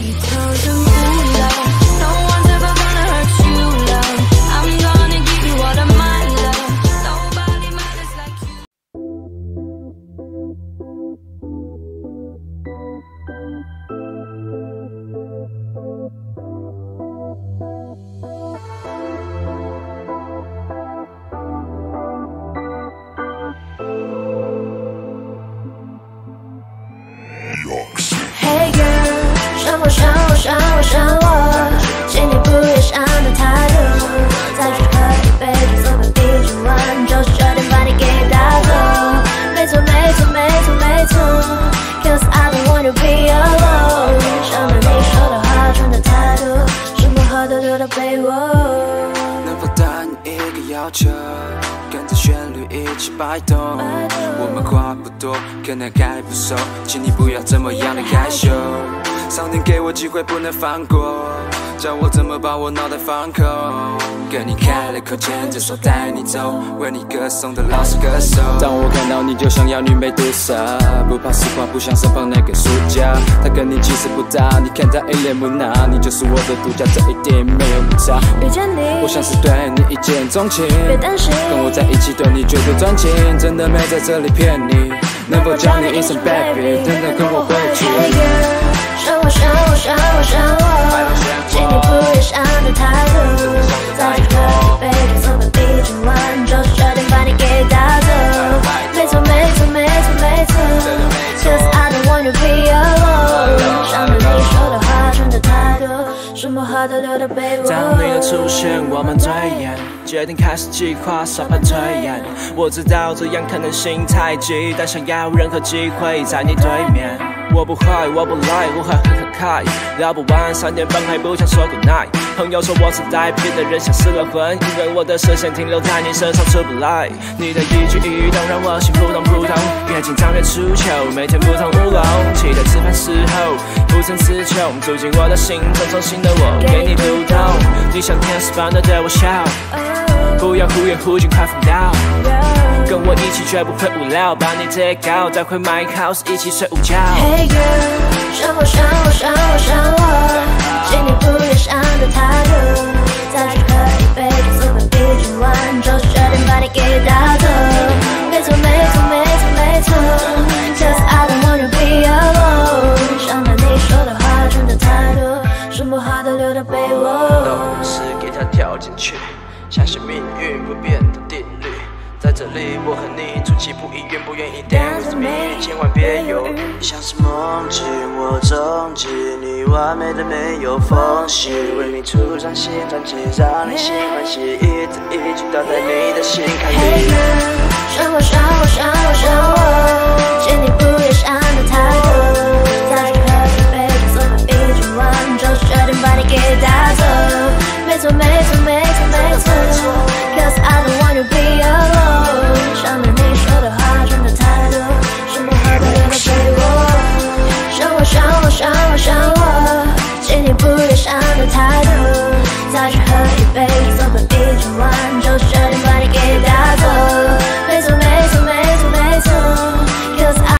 一条人没错没错，Cause I don't wanna be alone。想对你说的话真的太多，是不喝的留到被窝。能否答应一个要求？跟着旋律一起摆动。我们话不多，可能还不熟，请你不要这么样的害羞。上天给我机会，不能放过，叫我怎么把我脑袋放空？跟你开了口，牵着手带你走，为你歌颂的老是歌手。当我看到你，就想要女没毒舌，不怕死亡，不像身旁那个输家。他跟你气势不搭，你看他一脸木讷，你就是我的独家，这一点没有误差。遇见你，我像是对你一见钟情，别担心，跟我在一起，对你绝对专情，真的没在这里骗你。能否叫你一声 baby，等等跟我回去？什么话都留到被窝。当你的出现，我们最严，决定开始计划，少番推演。我知道这样可能性太急，但想要任何机会在你对面。我不坏，我不赖，我会很慷慨，聊不完，三点半还不想说 good night。朋友说我是带别的人像失了魂，因为我的视线停留在你身上出不来。你的一举一动让我心扑通扑通，越紧张越出糗，每天不同乌龙，期待吃饭时候不曾词穷，住进我的心中，伤心的我给你读懂。你像天使般的对我笑，不要忽远忽近，快疯掉。跟我一起绝不会无聊，把你接高，带回 my house 一起睡午觉。Hey girl，想我想我想我想我，请你不要想得太多，什么话都留到被窝。都是给它跳进去，相信命运不变的定律。在这里，我和你出其不意，愿不愿意 dance with me？千万别犹豫。像是梦境，我终极你完美的没有缝隙，为你出张新专辑，让你喜欢喜，一字一句道在你的心坎里。伤我伤我伤我伤我，我伤